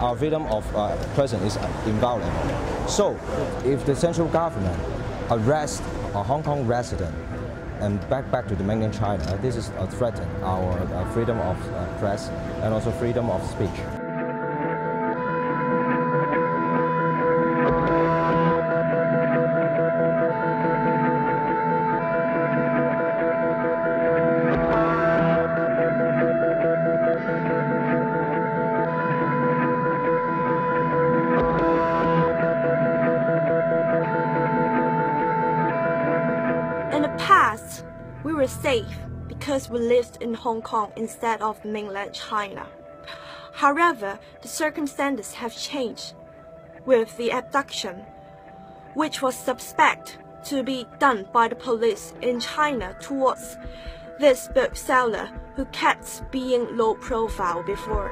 our freedom of uh, person is inviolable. So, if the central government arrests a Hong Kong resident and back back to the mainland China, this is a threat our uh, freedom of uh, press and also freedom of speech. Past, we were safe because we lived in Hong Kong instead of mainland China. However, the circumstances have changed with the abduction, which was suspect to be done by the police in China towards this bookseller who kept being low profile before.